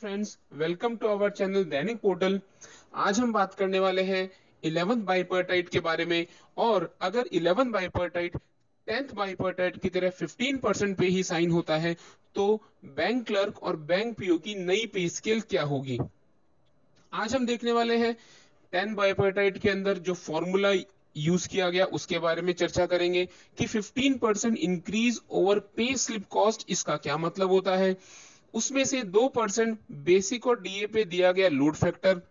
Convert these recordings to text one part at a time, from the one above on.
Friends welcome to our channel Dainik portal आज हम बात करने वाले हैं इलेवेंथ बाइपर्टाइट के बारे में और अगर इलेवेंथ बाइपर्टाइट टेंथ बाइपर्टाइट की तरह 15 परसेंट पे ही साइन होता है तो बैंक क्लर्क और बैंक पीओ की नई पे स्केल क्या होगी? आज हम देखने वाले हैं टेन बाइपर्टाइट के अंदर जो फॉर्मूला यूज़ किया गया, उसके बारे में चर्चा करेंगे कि 15 percent increase over pay slip cost इसका क्या मतलब होता है। उसमें से दो परसेंट बेसिक और डीए पे दिया गया लोड फैक्टर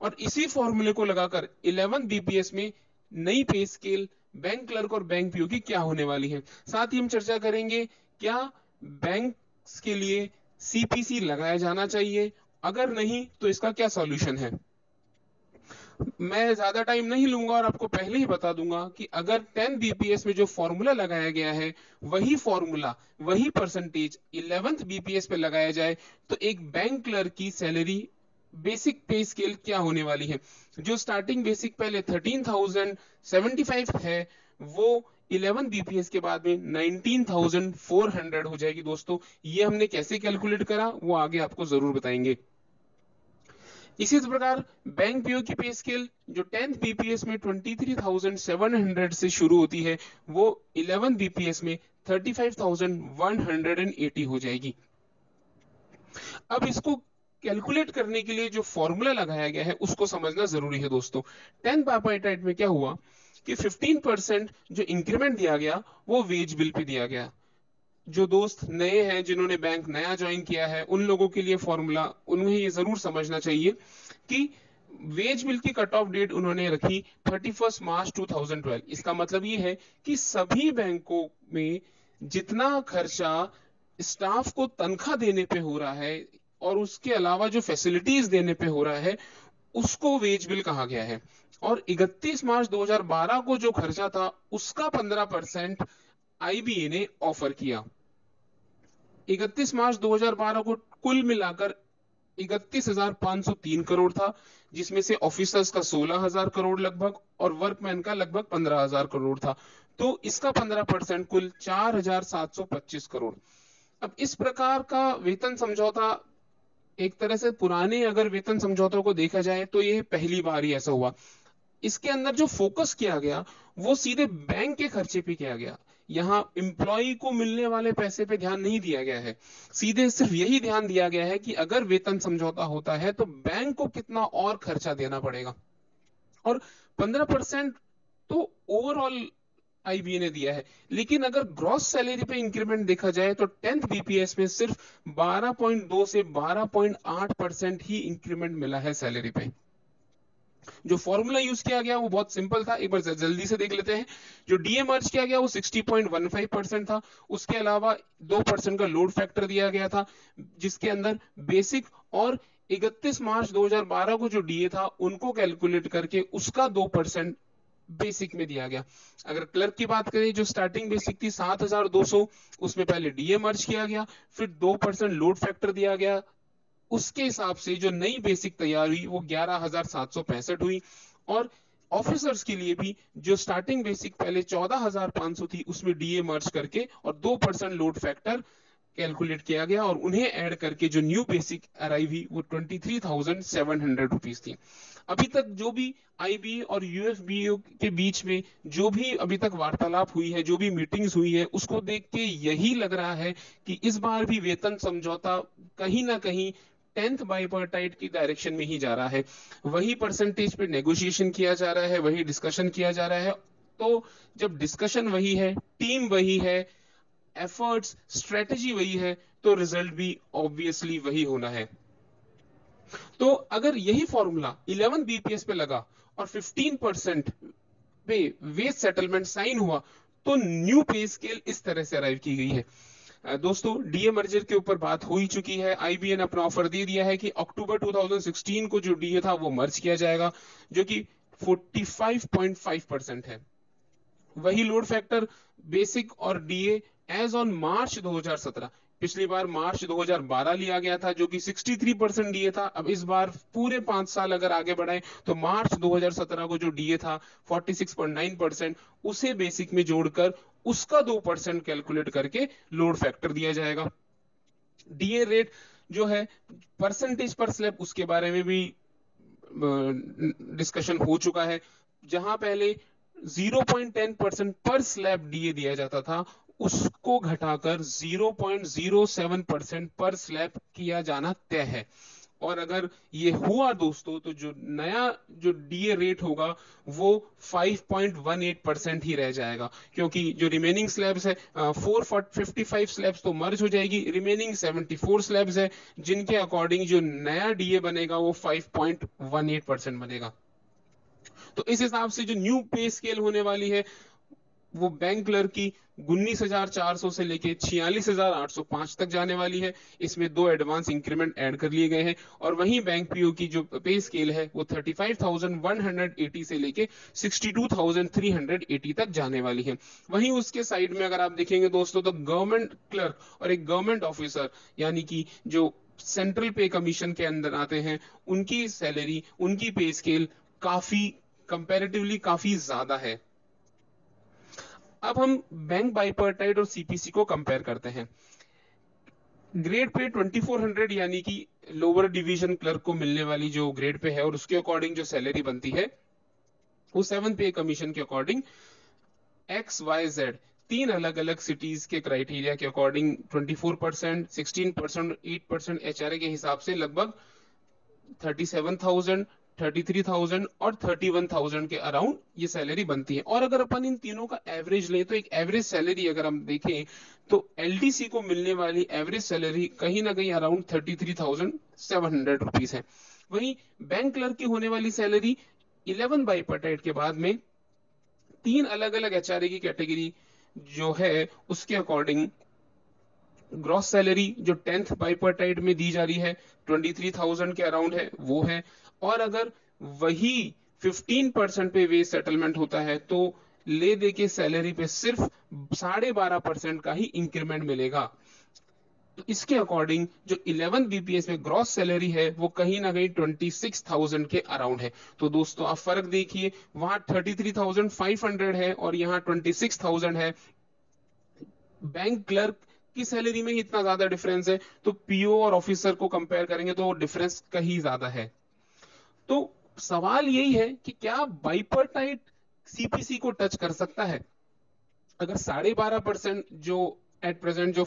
और इसी फॉर्मूले को लगाकर 11 बीपीएस में नई पे स्केल बैंक क्लर्क और बैंक पीओ की क्या होने वाली है? साथ ही हम चर्चा करेंगे, क्या बैंक के लिए सीपीसी लगाया जाना चाहिए? अगर नहीं तो इसका क्या सॉल्यूशन है? मैं ज़्यादा टाइम नहीं लूँगा और आपको पहले ही बता दूँगा कि अगर 10 बीपीएस में जो फॉर्मूला लगाया गया है वही फॉर्मूला वही परसेंटेज 11th बीपीएस पे लगाया जाए तो एक बैंक क्लर्क की सैलरी बेसिक पे स्केल क्या होने वाली है? जो स्टार्टिंग बेसिक पहले 13,075 है वो 11 बीपीएस के बाद में 19,400 हो जाएगी दोस्तों। ये हमने कैसे कैलकुलेट करा वो आगे आपको ज़रूर बताएँगे। इसी प्रकार बैंक पीओ की पे स्केल जो टेंथ बीपीएस में 23,700 से शुरू होती है वो 11 बीपीएस में 35,180 हो जाएगी। अब इसको कैलकुलेट करने के लिए जो फॉर्मूला लगाया गया है उसको समझना ज़रूरी है दोस्तों। टेंथ बापाइटाइट में क्या हुआ कि 15 परसेंट जो इंक्रीमेंट दिया गया वो वेज बिल पे दिया गया। जो दोस्त नए हैं, जिन्होंने बैंक नया ज्वाइन किया है, उन लोगों के लिए फॉर्मूला उन्हें ये ज़रूर समझना चाहिए कि वेज बिल की कट ऑफ़ डेट उन्होंने रखी 31 मार्च 2012 इसका मतलब ये है कि सभी बैंकों में जितना खर्चा स्टाफ को तनख्वाह देने पे हो रहा है और उसके अलावा जो फैसिलिटीज़ देने पे हो रहा है, उसको वेज बिल कहा गया है। और 31 मार्च 2012 को जो खर्चा था, उसका 15 परसेंट आईबीए ने ऑफ़र किया। 31 मार्च 2012 को कुल मिलाकर 31,503 करोड़ था जिसमें से ऑफिसर्स का 16,000 करोड़ लगभग और वर्कमैन का लगभग 15,000 करोड़ था। तो इसका 15 परसेंट कुल 4,725 करोड़। अब इस प्रकार का वेतन समझौता एक तरह से पुराने अगर वेतन समझौतों को देखा जाए तो ये पहली बार ही ऐसा हुआ। इसके अंदर जो फोकस किया गया वो सीधे बैंक के खर्चे पे किया गया। यहाँ एम्प्लॉय को मिलने वाले पैसे पे ध्यान नहीं दिया गया है। सीधे सिर्फ़ यही ध्यान दिया गया है कि अगर वेतन समझौता होता है तो बैंक को कितना और खर्चा देना पड़ेगा। और 15 परसेंट तो ओवरऑल आईबीए ने दिया है। लेकिन अगर ग्रॉस सैलरी पे इंक्रीमेंट देखा जाए तो टेंथ बीपीएस में सिर्फ़ 12.2 से 12.8 परसेंट ही इंक्रीमेंट मिला है सैलरी पे। जो फॉर्मूला यूज़ किया गया वो बहुत सिंपल था। एक बार जल्दी से देख लेते हैं। जो डीए मर्ज किया गया वो 60.15 परसेंट था। उसके अलावा दो परसेंट का लोड फैक्टर दिया गया था जिसके अंदर बेसिक और 31 मार्च 2012 को जो डीए था उनको कैलकुलेट करके उसका दो परसेंट बेसिक में दिया गया। अगर क्लर्क की बात करें जो स्टार्टिंग बेसिक थी 7,200 उसमें पहले डीए मर्ज किया गया फिर दो परसेंट लोड फैक्टर दिया गया उसके हिसाब से जो नई बेसिक तैयार हुई, वो ग्यारह हुई। और ऑफिसर्स के लिए भी जो स्टार्टिंग बेसिक पहले चौदह हज़ार पाँच सौ थी, उसमें डीए मर्ज करके और दो परसेंट लोड फैक्टर कैलकुलेट किया गया और उन्हें ऐड करके जो न्यू बेसिक अराइव हुई, वो twenty three thousand seven hundred rupees थी। अभी तक जो भी आईबी और यूएफबीओ के बीच में जो भी अभी तक वार्तालाप हुई है, जो भी मीटिंग्स हुई है, उसको देख के यही लग रहा है कि इस बार भी वेतन समझौता कहीं ना कहीं टेंथ बाइपर्टाइट की डायरेक्शन में ही जा रहा है। वही परसेंटेज पे नेगोशिएशन किया जा रहा है, वही डिस्कशन किया जा रहा है। तो जब डिस्कशन वही है टीम वही है एफर्ट्स स्ट्रेटेजी वही है तो रिज़ल्ट भी ऑब्वियसली वही होना है। तो अगर यही फॉर्मूला 11 बीपीएस पे लगा और 15 परसेंट पे वेस्ट सेटलमेंट साइन हुआ तो न्यू पे स्केल इस तरह से अराइव की गई है। दोस्तों डीए मर्जर के ऊपर बात हो ही चुकी है। आईबीए ने अपना ऑफ़र दे दिया है कि अक्टूबर 2016 को जो डीए था, वो मर्ज किया जाएगा, जो कि 45.5 परसेंट है। वही लोड फैक्टर बेसिक और डीए एज ऑन मार्च 2017 पिछली बार मार्च 2012 लिया गया था, जो कि 63 परसेंट डीए था। अब इस बार पूरे पाँच साल अगर आगे बढ़ाए तो मार्च 2017 को जो डीए था 46.9 परसेंट, उसे बेसिक में जोड़कर उसका दो परसेंट कैलकुलेट करके लोड फैक्टर दिया जाएगा। डीए रेट जो है, परसेंटेज पर स्लैब, उसके बारे में भी डिस्कशन हो चुका है। जहाँ पहले 0.10 परसेंट पर स्लैब डीए दिया जाता था उसको घटाकर 0.07 परसेंट पर स्लैब किया जाना तय है। और अगर ये हुआ दोस्तों तो जो नया, जो डीए रेट होगा, वो 5.18 परसेंट ही रह जाएगा। क्योंकि जो रिमेनिंग स्लैब्स है फोर फिफ्टी फाइव स्लैब्स तो मर्ज हो जाएगी रिमेनिंग 74 स्लैब्स है, जिनके अकॉर्डिंग जो नया डीए बनेगा, वो 5.18 परसेंट बनेगा। तो इस हिसाब से जो न्यू पे स्केल होने वाली है वो बैंक क्लर्क की उन्नीस हज़ार चार सौ से लेके छियालीस हज़ार आठ सौ पाँच तक जाने वाली है। इसमें दो एडवांस इंक्रीमेंट ऐड कर लिए गए हैं और वहीं बैंक पीओ की जो पे स्केल है, वो thirty five thousand one hundred eighty से लेके sixty two thousand three hundred eighty तक जाने वाली है। वहीं उसके साइड में अगर आप देखेंगे दोस्तों तो गवर्नमेंट क्लर्क और एक गवर्नमेंट ऑफिसर यानी कि जो सेंट्रल पे कमीशन के अंदर आते हैं, उनकी सैलरी उनकी पे स्केल काफ़ी कंपेरेटिवली काफ़ी ज़्यादा है। अब हम बैंक बाइपर्टाइड और सीपीसी को कंपेयर करते हैं। ग्रेड पे 2400 यानी कि लोअर डिवीज़न क्लर्क को मिलने वाली जो ग्रेड पे है और उसके अकॉर्डिंग जो सैलरी बनती है वो सेवन पे कमीशन के अकॉर्डिंग एक्स वाई जेड तीन अलग अलग सिटीज़ के क्राइटेरिया के according 24 percent sixteen percent eight percent H के हिसाब से लगभग 37,000 33,000 और 31,000 के अराउंड ये सैलरी बनती है। और अगर अपन इन तीनों का एवरेज लें तो एक एवरेज सैलरी अगर हम देखें तो एलडीसी को मिलने वाली एवरेज सैलरी कहीं ना कहीं अराउंड 33,700 रुपीस है। वहीं बैंक क्लर्क की होने वाली सैलरी 11 बाई पटेट के बाद में तीन अलग अलग एच की कैटेगरी जो है उसके अकॉर्डिंग ग्रॉस सैलरी जो टेंथ बाइपर्टाइट में दी जा रही है 23,000 के अराउंड है वो है। और अगर वही 15 परसेंट पे वेज सेटलमेंट होता है तो ले दे के सैलरी पे सिर्फ़ साढ़े बारह परसेंट का ही इंक्रीमेंट मिलेगा। तो इसके अकॉर्डिंग जो 11 बीपीएस में ग्रॉस सैलरी है वो कहीं ना कहीं 26,000 के अराउंड है। तो दोस्तों आप फ़र्क देखिए वहाँ 33,500 है और यहाँ 26,000 है। बैंक क्लर्क की सैलरी में ही इतना ज़्यादा डिफरेंस है तो पीओ और ऑफिसर को कंपेयर करेंगे तो डिफरेंस कहीं ज़्यादा है। तो सवाल यही है कि क्या बाइपर्टाइट सीपीसी को टच कर सकता है? अगर साढ़े बारह परसेंट जो एट प्रेजेंट जो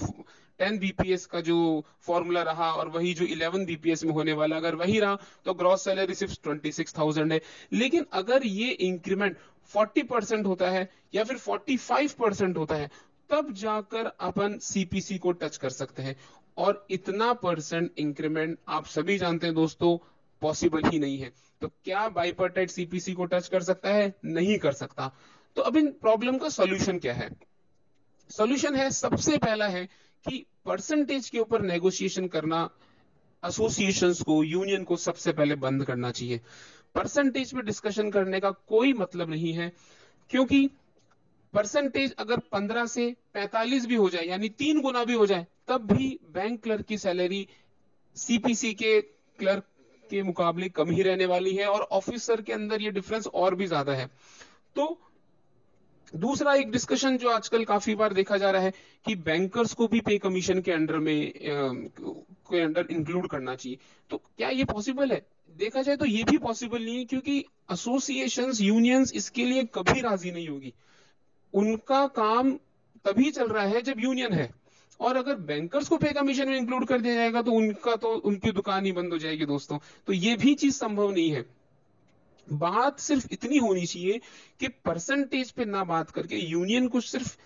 टेन बीपीएस का जो फॉर्मूला रहा और वही जो 11 बीपीएस में होने वाला अगर वही रहा तो ग्रॉस सैलरी सिर्फ़ 26,000 है। लेकिन अगर ये इंक्रीमेंट 40 परसेंट होता है या फिर 45 परसेंट होता है तब जाकर अपन सीपीसी को टच कर सकते हैं। और इतना परसेंट इंक्रीमेंट आप सभी जानते हैं दोस्तों पॉसिबल ही नहीं है। तो क्या बाइपर्टाइट सीपीसी को टच कर सकता है? नहीं कर सकता। तो अब इन प्रॉब्लम का सॉल्यूशन क्या है? सॉल्यूशन है, सबसे पहला है कि परसेंटेज के ऊपर नेगोशिएशन करना एसोसिएशन को यूनियन को सबसे पहले बंद करना चाहिए। परसेंटेज पे डिस्कशन करने का कोई मतलब नहीं है, क्योंकि परसेंटेज अगर 15 से 45 भी हो जाए, यानी तीन गुना भी हो जाए, तब भी बैंक क्लर्क की सैलरी सीपीसी के क्लर्क के मुकाबले कम ही रहने वाली है और ऑफिसर के अंदर ये डिफरेंस और भी ज़्यादा है। तो दूसरा एक डिस्कशन जो आजकल काफ़ी बार देखा जा रहा है कि बैंकर्स को भी पे कमीशन के अंडर में के अंडर इंक्लूड करना चाहिए। तो क्या ये पॉसिबल है? देखा जाए तो ये भी पॉसिबल नहीं है क्योंकि एसोसिएशन यूनियंस इसके लिए कभी राज़ी नहीं होगी। उनका काम तभी चल रहा है जब यूनियन है। और अगर बैंकर्स को पे कमीशन में इंक्लूड कर दिया जाएगा तो उनका तो उनकी दुकान ही बंद हो जाएगी दोस्तों। तो ये भी चीज़ संभव नहीं है। बात सिर्फ़ इतनी होनी चाहिए कि परसेंटेज पे ना बात करके यूनियन को सिर्फ़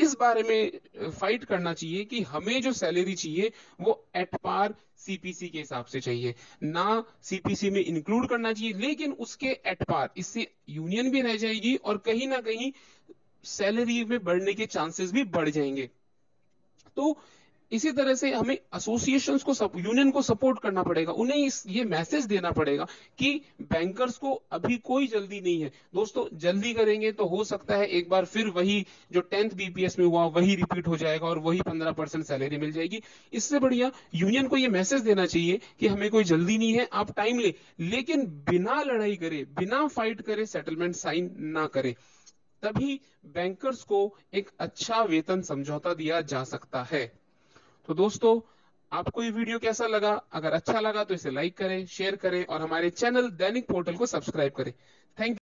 इस बारे में फाइट करना चाहिए कि हमें जो सैलरी चाहिए, वो एट पार सीपीसी के हिसाब से चाहिए। ना सीपीसी में इंक्लूड करना चाहिए, लेकिन उसके एट पार इससे यूनियन भी रह जाएगी और कहीं ना कहीं सैलरी में बढ़ने के चांसेस भी बढ़ जाएँगे। तो इसी तरह से हमें एसोसिएशंस को सब यूनियन को सपोर्ट करना पड़ेगा। उन्हें इस, ये मैसेज देना पड़ेगा कि बैंकर्स को अभी कोई जल्दी नहीं है। दोस्तों, जल्दी करेंगे तो हो सकता है एक बार फिर वही जो टेंथ बीपीएस में हुआ, वही रिपीट हो जाएगा और वही पंद्रह परसेंट सैलरी मिल जाएगी। इससे बढ़िया यूनियन को ये मैसेज देना चाहिए कि हमें कोई जल्दी नहीं है, आप टाइम ले। लेकिन बिना लड़ाई करे, बिना फाइट करे सेटलमेंट साइन ना करे। तभी बैंकर्स को एक अच्छा वेतन समझौता दिया जा सकता है। तो दोस्तों, आपको ये वीडियो कैसा लगा? अगर अच्छा लगा तो इसे लाइक करें शेयर करें और हमारे चैनल दैनिक पोर्टल को सब्सक्राइब करें। थैंक